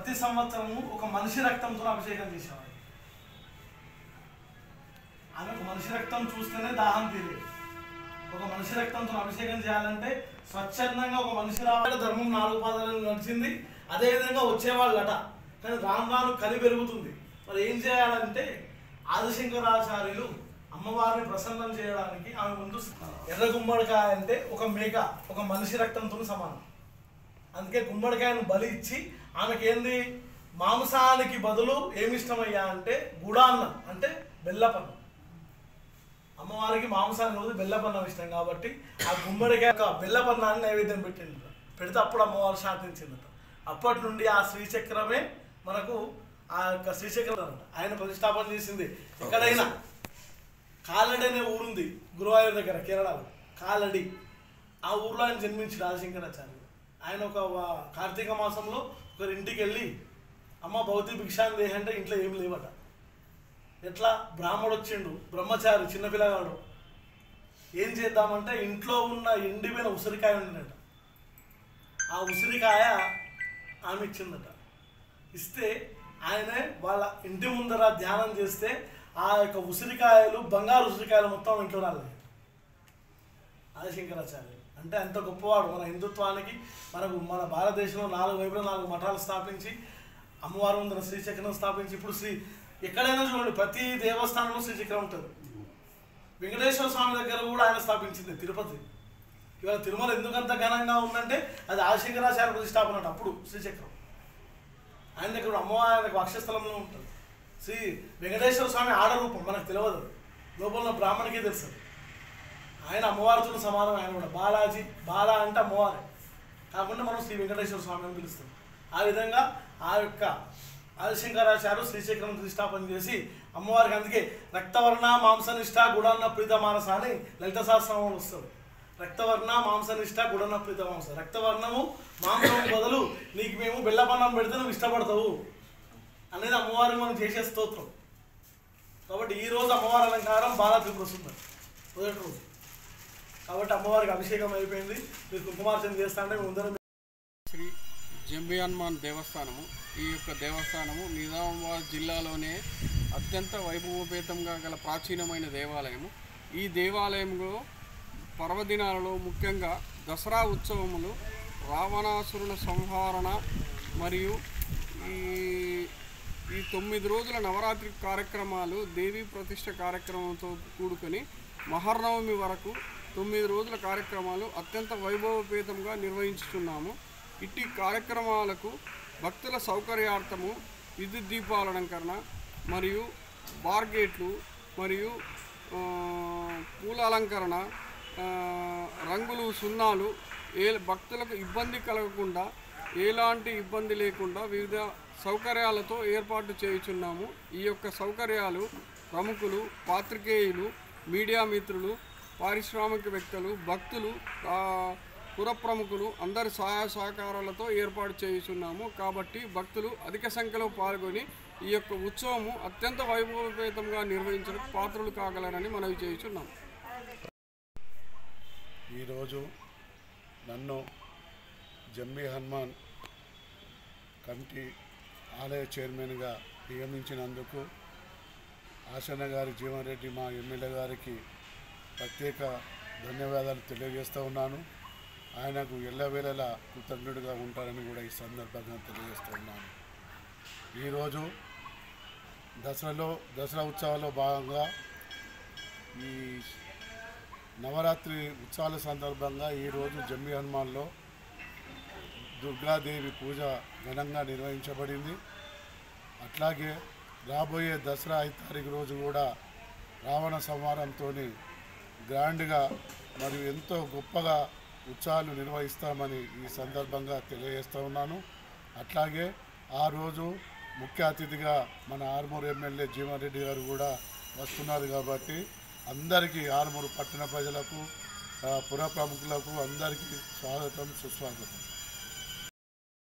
ప్రతి సంవత్సరము ఒక మనిషి రక్తంతో అభిషేకం చేసేవాడు. ఆమెకు ఒక మనిషి రక్తం చూస్తేనే దాహం తీరేది. ఒక మనిషి రక్తంతో అభిషేకం చేయాలంటే స్వచ్ఛందంగా ఒక మనిషి రావాలి ధర్మం నాలుగు పాదాలను నడిచింది అదేవిధంగా వచ్చేవాళ్ళట. కానీ రాను రాను కలి పెరుగుతుంది. మరి ఏం చేయాలంటే ఆదిశంకరాచార్యులు అమ్మవారిని ప్రసన్నం చేయడానికి ఆమె ముందు ఎర్ర గుమ్మడికాయ అంటే ఒక మేక ఒక మనిషి రక్తంతో సమానం. అందుకే గుమ్మడికాయను బలి ఇచ్చి ఆమెకి ఏంది మాంసానికి బదులు ఏమి ఇష్టమయ్యా అంటే గుడాన్నం అంటే బెల్లపన్నం. అమ్మవారికి మాంసానికి బదులు బెల్లపన్నం ఇష్టం కాబట్టి ఆ గుమ్మడికాయ బెల్లపన్నాన్ని నైవేద్యం పెట్టింది పెడితే అప్పుడు అమ్మవారు శాంతించిందట. అప్పటి నుండి ఆ శ్రీచక్రమే మనకు ఆ యొక్క శ్రీచక్రం ఆయన ప్రతిష్టాపన చేసింది. ఎక్కడైనా? కాలడి అనే ఊరుంది గురువాయూర్ దగ్గర కేరళలో. కాలడి. ఆ ఊర్లో ఆయన జన్మించి రాజశంకరాచార్య ఆయన ఒక కార్తీక మాసంలో ఒకరి ఇంటికి వెళ్ళి అమ్మ భౌతిక భిక్షాన్ని దేహ అంటే ఇంట్లో ఏం లేవట. ఎట్లా? బ్రాహ్మడు వచ్చిండు బ్రహ్మచారి చిన్నపిల్లగాడు ఏం చేద్దామంటే ఇంట్లో ఉన్న ఎండిపోయిన ఉసిరికాయ ఉండినట ఆ ఉసిరికాయ ఆమె ఇచ్చిందట. ఇస్తే ఆయనే వాళ్ళ ఇంటి ముందర ధ్యానం చేస్తే ఆ యొక్క ఉసిరికాయలు బంగారు ఉసిరికాయలు మొత్తం ఇంట్లో రాలేదు ఆదిశంకరాచార్యులు అంటే అంత గొప్పవాడు మన హిందుత్వానికి మనకు మన భారతదేశంలో నాలుగు వైపులో నాలుగు మఠాలు స్థాపించి అమ్మవారు ముందర శ్రీచక్రం స్థాపించి ఇప్పుడు శ్రీ ఎక్కడైనా చూడండి ప్రతి దేవస్థానంలో శ్రీచక్రం ఉంటుంది. వెంకటేశ్వర స్వామి దగ్గర కూడా ఆయన స్థాపించింది తిరుపతి. ఇవాళ తిరుమల ఎందుకంత ఘనంగా ఉందంటే అది ఆశంకరాచార్య ప్రతిష్టాపన అట అప్పుడు శ్రీచక్రం. ఆయన దగ్గర అమ్మవారి ఆయనకు వక్షస్థలంలో ఉంటుంది. శ్రీ వెంకటేశ్వర స్వామి ఆడరూపం మనకు తెలియదు లోపల బ్రాహ్మణికే తెలుసు ఆయన అమ్మవారితో సమానం ఆయన కూడా. బాలాజీ బాలా అంటే అమ్మవారే. కాకుండా మనం శ్రీ వెంకటేశ్వర స్వామి అని పిలుస్తాం. ఆ విధంగా ఆ యొక్క ఆదిశంకరాచార్య శ్రీచక్రం ప్రతిష్టాపన చేసి అమ్మవారికి అందుకే రక్తవర్ణ మాంసనిష్ట గుడన్న ప్రీత మానస అని లలిత శాస్త్రంలో వస్తుంది రక్తవర్ణ మాంసనిష్ట గుడన్న ప్రీత మాంస రక్తవర్ణము మాంసం బదులు నీకు మేము బెల్లపన్నం పెడితే నువ్వు ఇష్టపడతావు అనేది అమ్మవారికి మనం చేసే స్తోత్రం. కాబట్టి ఈ అమ్మవారి అలంకారం బాగా త్రిపురసుందరి మొదటి రోజు. కాబట్టి అమ్మవారికి అభిషేకం అయిపోయింది. మీరు కుంకుమార్చన చేస్తా అంటే ముందర శ్రీ జంబి హనుమాన్ దేవస్థానము. ఈ యొక్క దేవస్థానము నిజామాబాద్ జిల్లాలోనే అత్యంత వైభవపేతంగా గల ప్రాచీనమైన దేవాలయము. ఈ దేవాలయంలో పర్వదినాలలో ముఖ్యంగా దసరా ఉత్సవములు రావణాసురుల సంహరణ మరియు ఈ ఈ తొమ్మిది రోజుల నవరాత్రి కార్యక్రమాలు దేవీ ప్రతిష్ట కార్యక్రమంతో కూడుకొని మహర్నవమి వరకు తొమ్మిది రోజుల కార్యక్రమాలు అత్యంత వైభవపేతంగా నిర్వహించుతున్నాము ఇట్టి కార్యక్రమాలకు భక్తుల సౌకర్యార్థము విద్యుత్ దీపాల అలంకరణ మరియు బార్గేట్లు మరియు పూల అలంకరణ రంగులు సున్నాలు ఏ భక్తులకు ఇబ్బంది కలగకుండా ఎలాంటి ఇబ్బంది లేకుండా వివిధ సౌకర్యాలతో ఏర్పాటు చేయుచున్నాము. ఈ యొక్క సౌకర్యాలు ప్రముఖులు పాత్రికేయులు మీడియా మిత్రులు పారిశ్రామికవేత్తలు భక్తులు పుర ప్రముఖులు అందరి సహాయ సహకారాలతో ఏర్పాటు చేయుచున్నాము. కాబట్టి భక్తులు అధిక సంఖ్యలో పాల్గొని ఈ యొక్క ఉత్సవము అత్యంత వైభవపేతంగా నిర్వహించడం పాత్రలు కాగలరని మనవి చేయుచున్నాము ఈరోజు నన్ను జంబి హనుమాన్ కమిటీ ఆలయ చైర్మన్గా నియమించినందుకు ఆసన్న గారి జీవన్ రెడ్డి మా ఎమ్మెల్యే గారికి ప్రత్యేక ధన్యవాదాలు తెలియజేస్తూ ఉన్నాను. ఆయనకు ఎల్లవేళలా కృతజ్ఞుడిగా ఉంటారని కూడా ఈ సందర్భంగా తెలియజేస్తూ ఉన్నాను. ఈరోజు దసరాలో దసరా ఉత్సవాల్లో భాగంగా ఈ నవరాత్రి ఉత్సవాల సందర్భంగా ఈరోజు జమ్మి హనుమాన్లో దుర్గాదేవి పూజ ఘనంగా నిర్వహించబడింది. అట్లాగే రాబోయే దసరా ఐదు తారీఖు రోజు కూడా రావణ సంహారంతో గ్రాండ్గా మరియు ఎంతో గొప్పగా ఉత్సవాలు నిర్వహిస్తామని ఈ సందర్భంగా తెలియజేస్తూ ఉన్నాను. అట్లాగే ఆ రోజు ముఖ్య అతిథిగా మన ఆర్మూర్ ఎమ్మెల్యే జీవన్ రెడ్డి గారు కూడా వస్తున్నారు కాబట్టి అందరికీ ఆర్మూరు పట్టణ ప్రజలకు పుర ప్రముఖులకు అందరికీ స్వాగతం సుస్వాగతం.